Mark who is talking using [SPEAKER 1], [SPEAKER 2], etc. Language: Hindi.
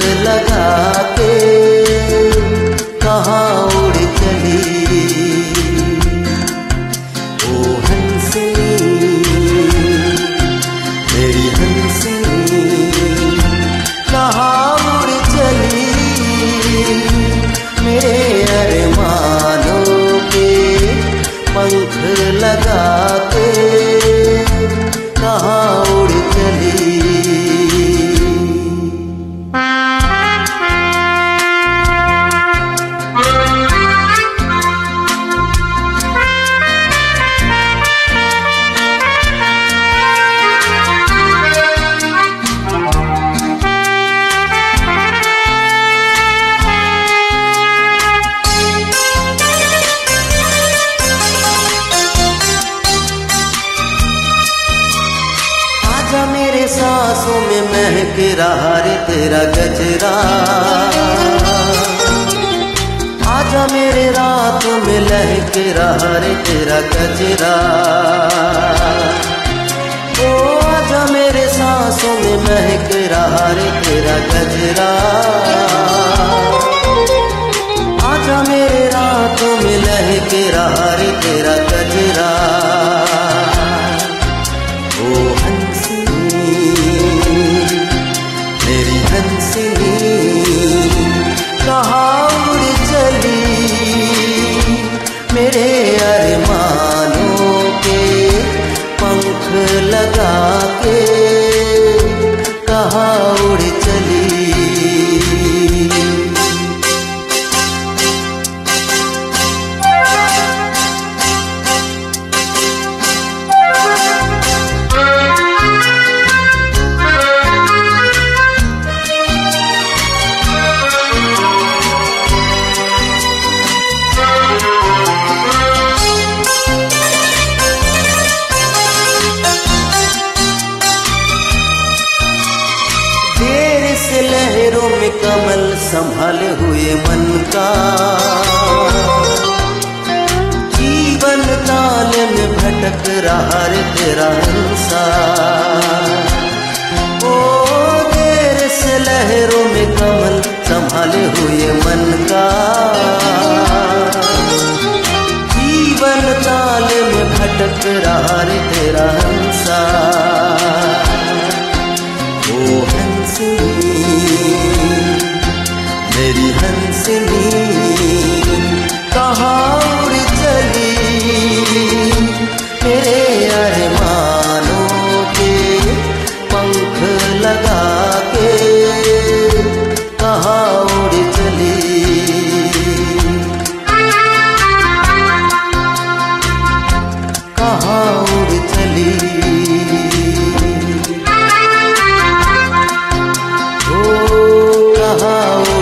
[SPEAKER 1] लगा मेरे सांसों में महक रहा रे तेरा गजरा। आजा मेरे रात में लहक रहा रे तेरा गजरा। ओ, आजा मेरे सांसों में महक रहा रे तेरा गजरा। आजा मेरे रातों में लहक रहा रे तेरा गजरा। मेरी कहाँ उड़ चली। मेरे कमल संभाले हुए मन का। जीवन ताल में भटक रहा रे तेरा हंसा ओ देर से लहरों में कमल संभाले हुए मन का। जीवन ताल में भटक रहा रे तेरा हंसा रहा हूँ